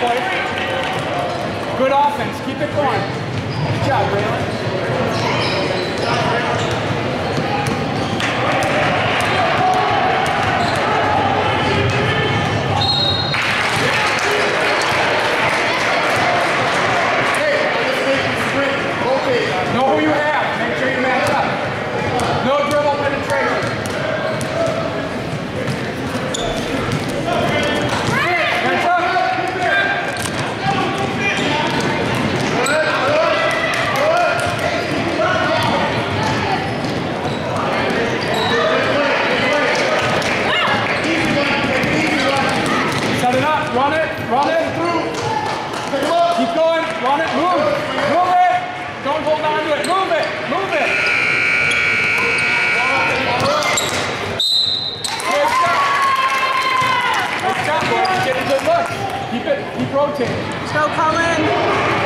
job, boys. Good offense. Keep it going. Good job, Braylon. Keep it, keep rotating. Let's go, Colin.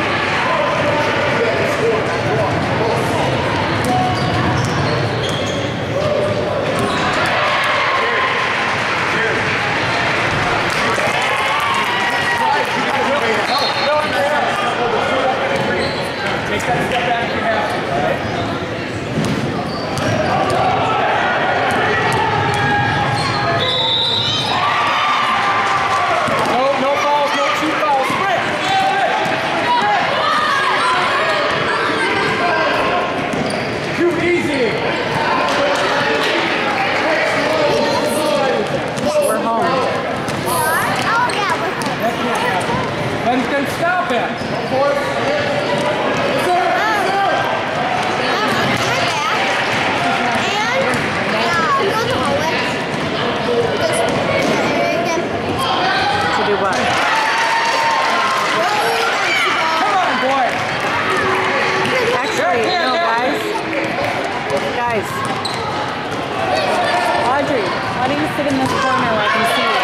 Guys, Audrey, why don't you sit in this corner where I can see you?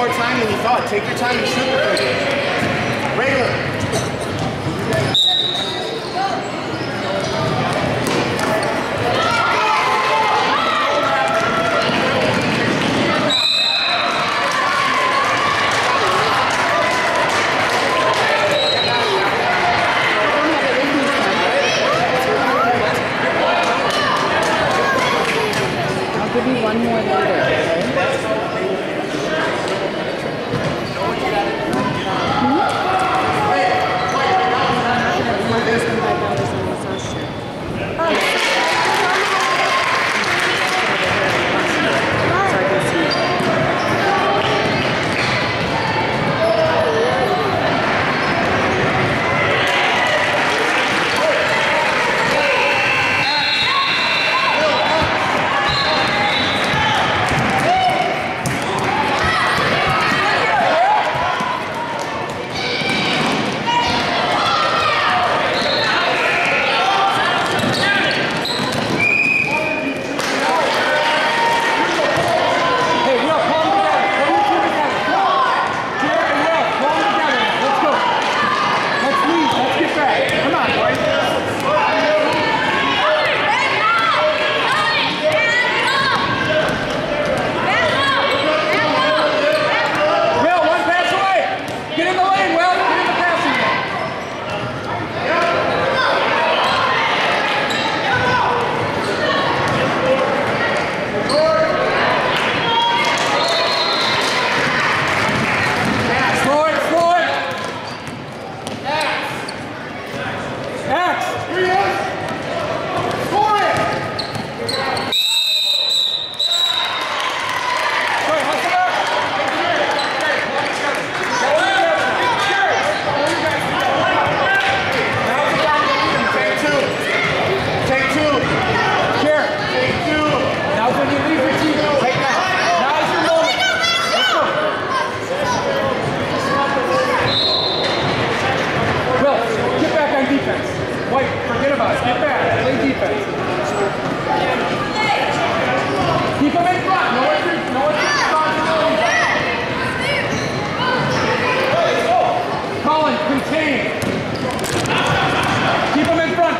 more time than you thought. Take your time and shoot the thing. Regular.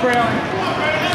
ground.